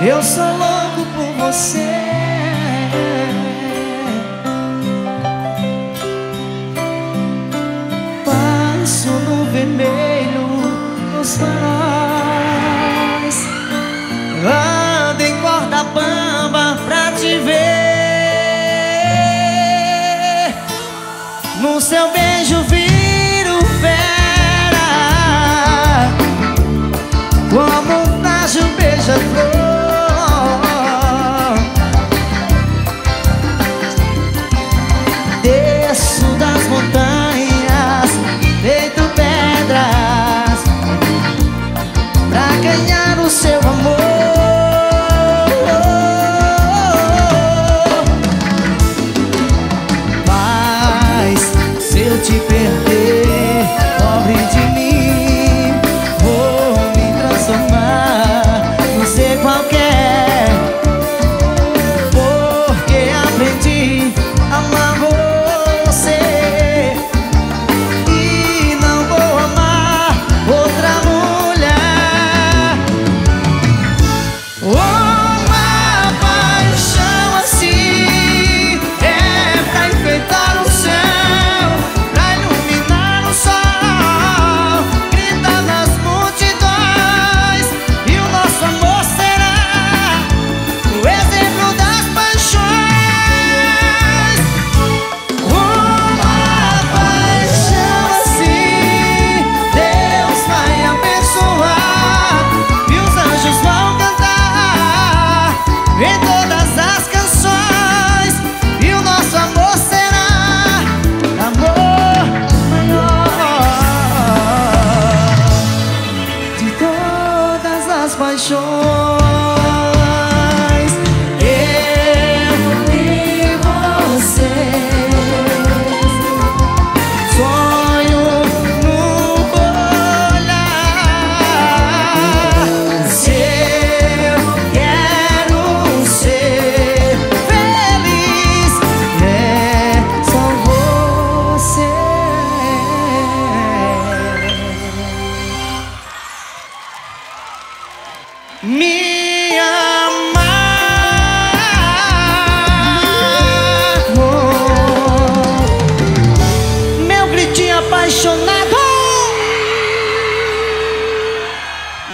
Eu sou louco por você. Passo no vermelho nos faróis. Ando em corda bamba pra te ver. No seu bem. 快说。me amar. Meu gritinho apaixonado.